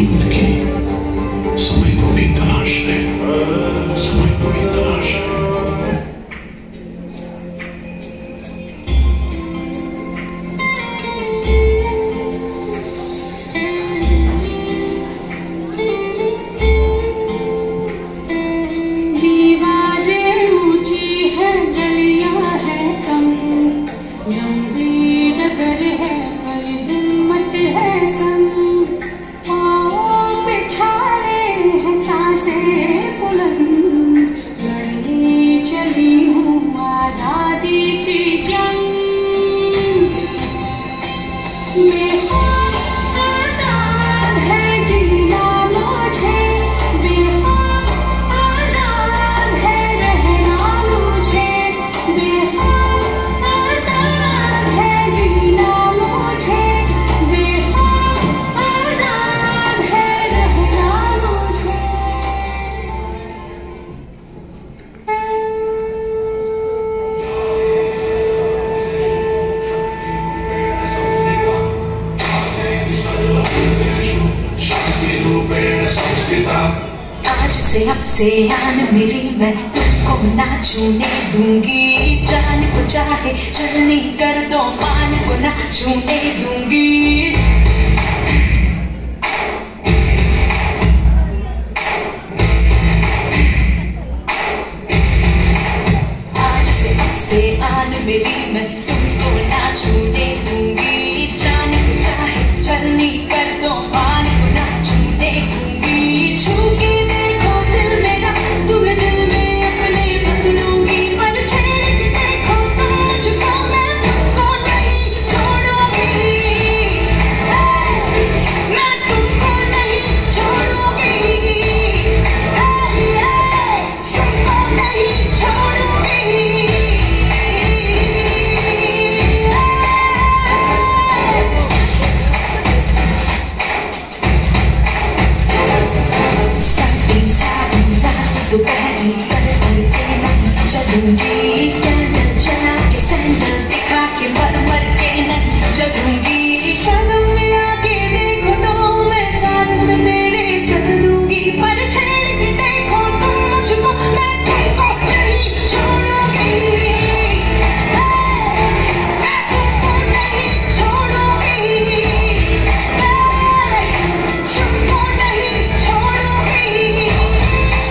वजूद के समय को भी तलाश है समय को भी तलाश है दीवारें ऊँची है, गलियाँ है कम। लंबी आज से अब से आन मेरी, मैं तुमको ना छूने दूँगी। जान को चाहे चलनी कर दो, मान को ना छूने दूँगी। आज से अब से आन मेरी, मैं तुमको ना छूने Take an chance.